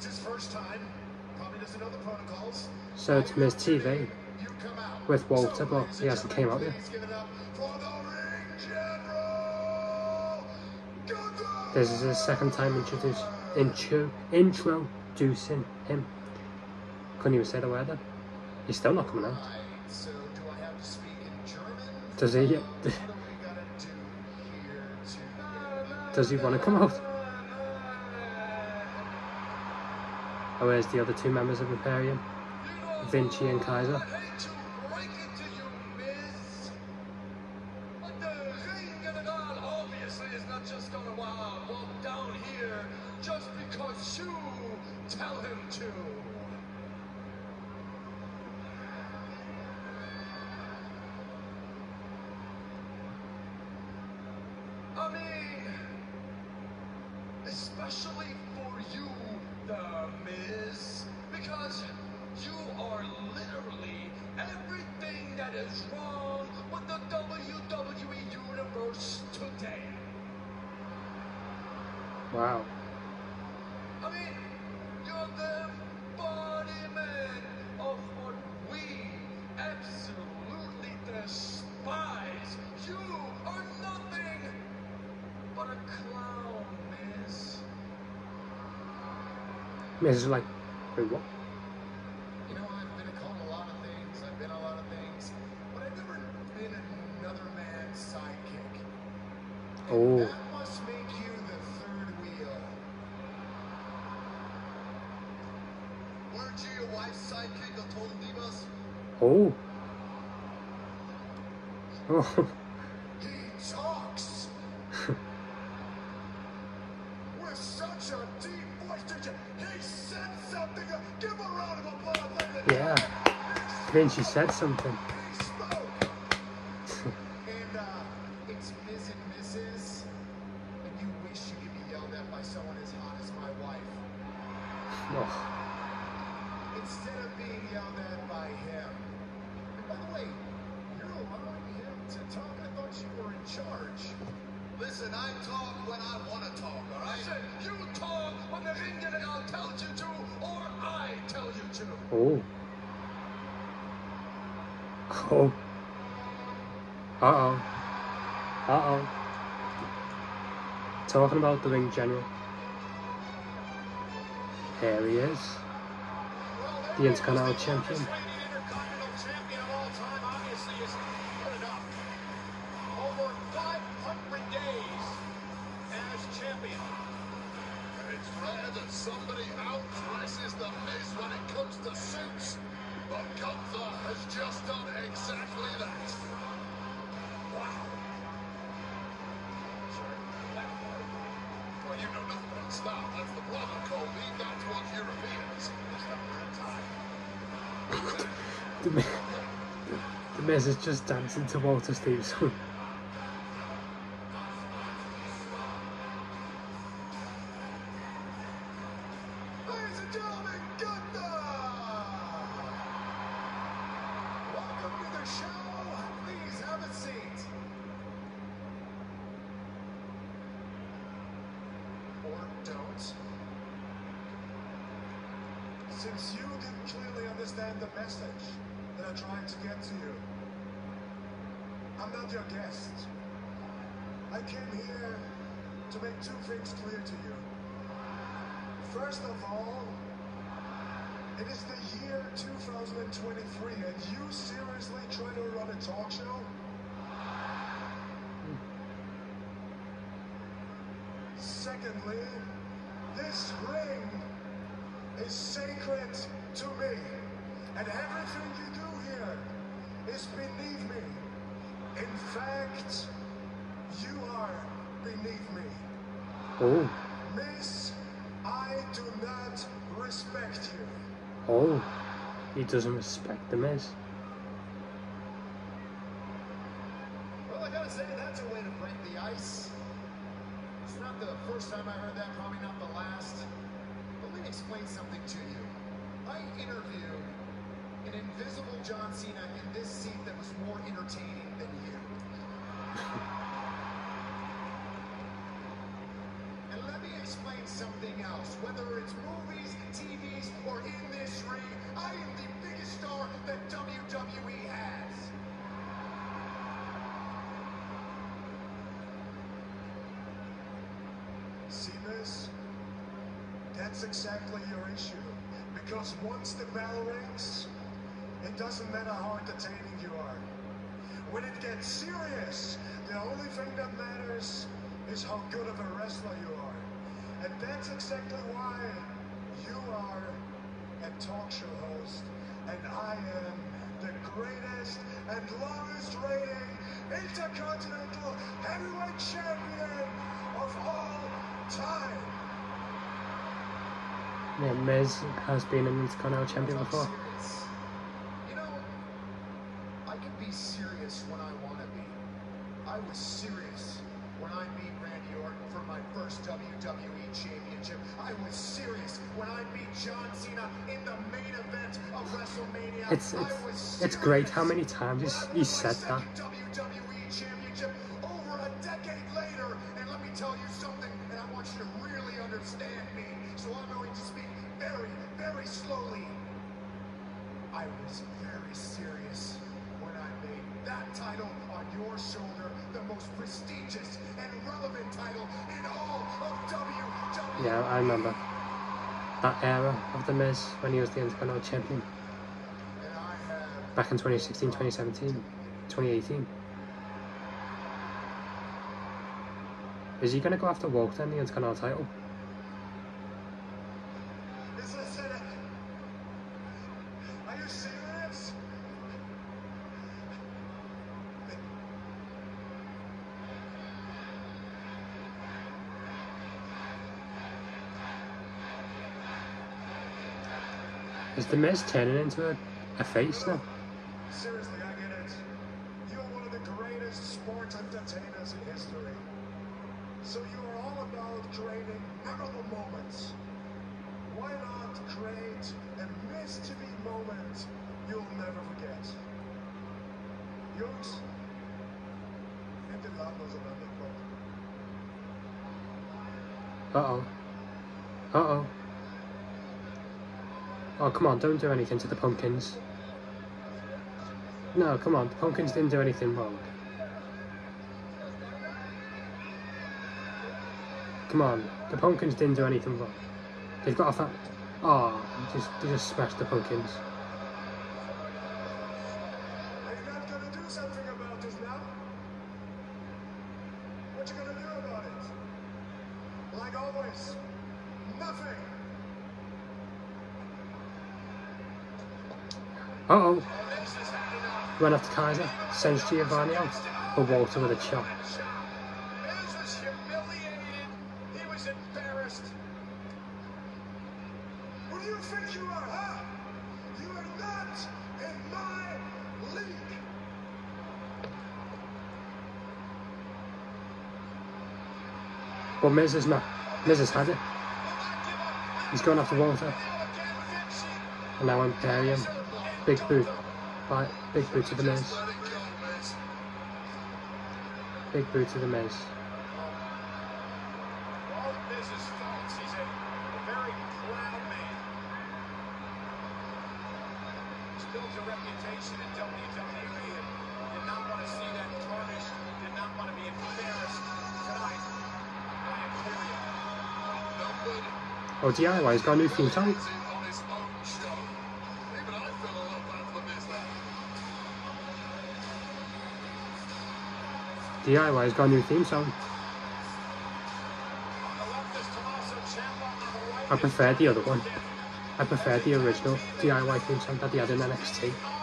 It's his first time. Probably doesn't know the protocols. So it's Miz TV You come out. with Walter, but he hasn't came out yet. please give it up for the ring general, Gunther! This is his second time introduce, intro, introducing him. Couldn't even say the word then. He's still not coming out. Right, so do I have to speak in German? Does he? What do we gotta do here to... Does he want to come out? Oh, where's the other two members of Imperium? Vinci and Kaiser. Especially for you, the Miz, because you are literally everything that is wrong with the WWE Universe today. Wow. I mean, you're the embodiment of what we absolutely despise. Miz is like, wait, what? You know, I've been called a lot of things, I've been a lot of things, but I've never been another man's sidekick. And Oh. That must make you the third wheel. Weren't you your wife's sidekick on Total Divas? Oh. Oh. gentlemen. she said something. And uh, it's Miz and Mrs. And you wish you could be yelled at by someone as hot as my wife. Oh. Instead of being yelled at by him. And by the way, you're allowing him to talk. I thought you were in charge. Listen, I talk when I want to talk, all right? Listen, you talk when the ring general tells you to, or I tell you to. Oh. Oh. Uh oh. Uh oh. Talking about the ring general. Here he is. The Intercontinental Champion. Intercontinental champion of all time obviously is good enough. Over 500 days as champion. And it's rare that somebody outdresses the Miz when it comes to suits. But Gunther has just done exactly that. Wow. Well, you know nothing about style. That's the problem, Colby. That's what Europeans. Time. The, the Miz is just dancing to Walter Stevenson. The show. Please have a seat. Or don't. Since you didn't clearly understand the message that I'm trying to get to you, I'm not your guest. I came here to make two things clear to you. First of all, it is the year 2023, and you seriously try to run a talk show? Secondly, this ring is sacred to me, and everything you do here is beneath me. In fact, you are beneath me. Oh. Miz, I do not respect you. Oh. He doesn't respect the Miz. Well, I gotta say, that's a way to break the ice. It's not the first time I heard that, probably not the last. But let me explain something to you. I interviewed an invisible John Cena in this seat that was more entertaining than you. and let me explain something else. Whether That's exactly your issue. Because once the bell rings, it doesn't matter how entertaining you are. When it gets serious, the only thing that matters is how good of a wrestler you are. And that's exactly why you are a talk show host, and I am the greatest and longest reigning Intercontinental Heavyweight Yeah, Miz has been an Intercontinental Champion before. You know, I can be serious when I want to be. I was serious when I beat Randy Orton for my first WWE Championship. I was serious when I beat John Cena in the main event of WrestleMania. It's it's it's great how many times he's, he's said that. WWE Championship over a decade later. And let me tell you something, and I want you to really understand me. So I'm going to speak very, very slowly. I was very serious when I made that title on your shoulder the most prestigious and relevant title in all of WWE. Yeah, I remember that era of the Miz when he was the Intercontinental Champion And I have back in 2016, 2017, 2018. Is he gonna go after Walk then the Intercontinental title? Is this it? Are you serious? Is the Miz turning into a, a face now? Seriously, I get it. You're one of the greatest sports entertainers in history. So you are all about creating memorable moments. Why not create a mystery moment you'll never forget? Jungs, nehmt den oh. Come on, don't do anything to the pumpkins. No, come on, the pumpkins didn't do anything wrong. Come on, the pumpkins didn't do anything wrong. They've got a fa- Oh, they just, they just smashed the pumpkins. Are you not gonna do something about this now? What you gonna do about it? Like always, nothing. Uh oh. Run after Kaiser, sends Giovanni out, but Walter with a chop. But Miz is not. Miz has had it. He's going after Walter. And now I'm Imperium. Big boot. Right, big boot to the Miz. Big boot to the. All Miz's faults. He's a very proud man. He's DIY's got a new theme song. I prefer the other one. I prefer the original DIY theme song that they had in NXT.